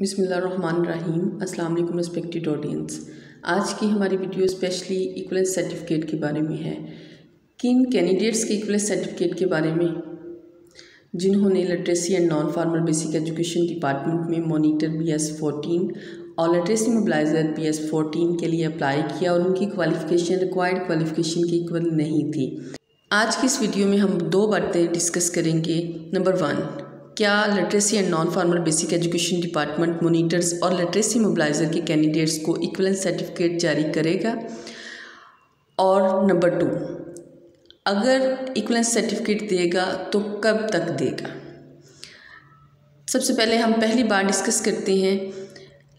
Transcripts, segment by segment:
बिसमीम अस्सलाम respected audience. आज की हमारी वीडियो स्पेशली इक्वलेंस सर्टिफिकेट के बारे में है। किन कैंडिडेट्स के इक्वलेंस सर्टिफिकेट के बारे में? जिन्होंने literacy and non formal basic education department में मोनीटर बी एस फोर्टीन और literacy mobiliser B S fourteen के लिए अप्लाई किया और उनकी क्वालिफ़िकेशन रिक्वायर्ड क्वालिफ़िकेशन की इक्वल नहीं थी। आज की इस वीडियो में हम दो बातें डिस्कस करेंगे। नंबर वन क्या literacy and non formal basic education department monitors और लिटरेसी मोबलाइज़र के कैंडिडेट्स को इक्वलेंस सर्टिफिकेट जारी करेगा? और नंबर टू अगर इक्वलेंस सर्टिफिकेट देगा तो कब तक देगा? सबसे पहले हम पहली बार डिस्कस करते हैं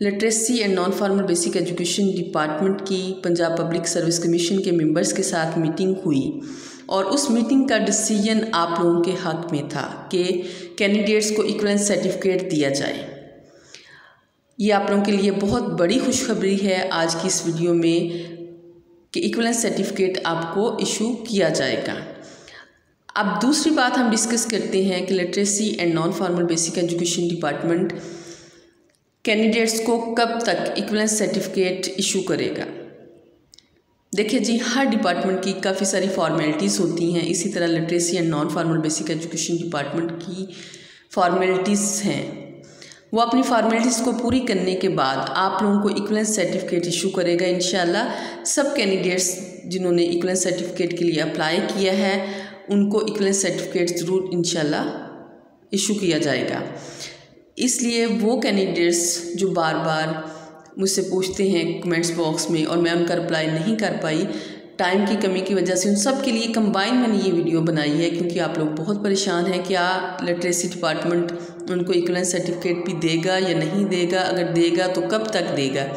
literacy and non formal basic education department की पंजाब पब्लिक सर्विस कमीशन के मेंबर्स के साथ मीटिंग हुई। और उस मीटिंग का डिसीज़न आप लोगों के हक में था कि कैंडिडेट्स को इक्वलेंस सर्टिफिकेट दिया जाए। ये आप लोगों के लिए बहुत बड़ी खुशखबरी है आज की इस वीडियो में कि इक्वलेंस सर्टिफिकेट आपको इशू किया जाएगा। अब दूसरी बात हम डिस्कस करते हैं कि literacy and non formal basic education department candidates को कब तक इक्वलेंस सर्टिफिकेट इशू करेगा। देखिए जी, हर डिपार्टमेंट की काफ़ी सारी फॉर्मेलिटीज़ होती हैं। इसी तरह literacy and non formal basic education department की फॉर्मेलिटीज़ हैं। वो अपनी फॉर्मेलिटीज़ को पूरी करने के बाद आप लोगों को इक्वलेंस सर्टिफिकेट इशू करेगा इन सब कैंडिडेट्स जिन्होंने इक्वलेंस सर्टिफिकेट के लिए अप्लाई किया है, उनको इक्वलेंस सर्टिफिकेट ज़रूर इन इशू किया जाएगा। इसलिए वो कैंडिडेट्स जो बार बार मुझसे पूछते हैं कमेंट्स बॉक्स में और मैं उनका रिप्लाई नहीं कर पाई। टाइम की कमी की वजह से उन सब के लिए कंबाइन मैंने ये वीडियो बनाई है क्योंकि आप लोग बहुत परेशान हैं क्या लिटरेसी डिपार्टमेंट उनको इक्वलेंस सर्टिफिकेट भी देगा या नहीं देगा, अगर देगा तो कब तक देगा?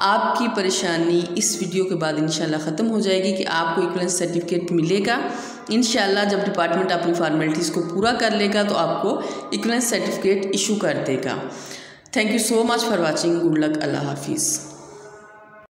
आपकी परेशानी इस वीडियो के बाद इंशाल्लाह ख़त्म हो जाएगी कि आपको इक्वलेंस सर्टिफिकेट मिलेगा। इंशाल्लाह जब डिपार्टमेंट अपनी फार्मेलिटीज़ को पूरा कर लेगा तो आपको इक्वलेंस सर्टिफिकेट इशू कर देगा। Thank you so much for watching. Good luck. Allah Hafiz.